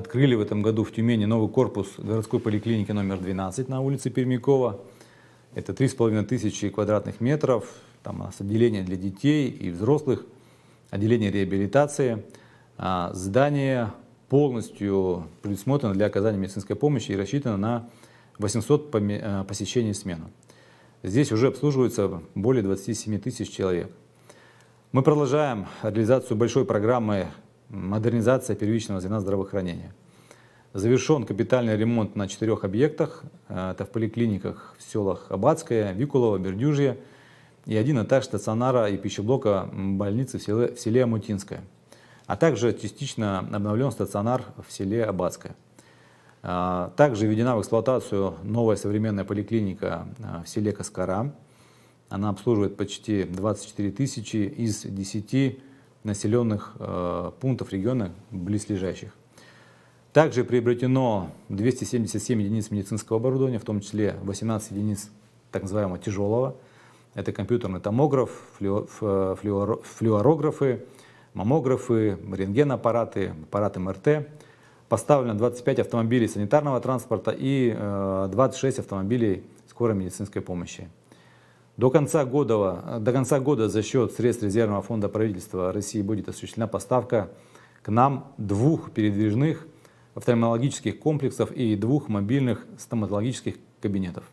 Открыли в этом году в Тюмени новый корпус городской поликлиники номер 12 на улице Пермякова. Это 3,5 тысячи квадратных метров, там у нас отделение для детей и взрослых, отделение реабилитации. А, здание полностью предусмотрено для оказания медицинской помощи и рассчитано на 800 э, посещений в смену. Здесь уже обслуживается более 27 тысяч человек. Мы продолжаем реализацию большой программы модернизации первичного звена здравоохранения. Завершен капитальный ремонт на четырех объектах. Э, это в поликлиниках в селах Абадское, Викулово, Бердюжье и один этаж стационара и пищеблока больницы в селе, в селе Амутинское. А также частично обновлен стационар в селе Абадское. Э, также введена в эксплуатацию новая современная поликлиника э, в селе Каскара. Она обслуживает почти 24 тысячи из 10 населенных пунктов региона близлежащих. Также приобретено 277 единиц медицинского оборудования, в том числе 18 единиц так называемого тяжелого. Это компьютерный томограф, флюорографы, маммографы, рентгенаппараты, аппараты МРТ. Поставлено 25 автомобилей санитарного транспорта и 26 э, автомобилей скорой медицинской помощи. До конца, года, до конца года за счет средств резервного фонда правительства России будет осуществлена поставка к нам двух передвижных офтальмологических комплексов и двух мобильных стоматологических кабинетов.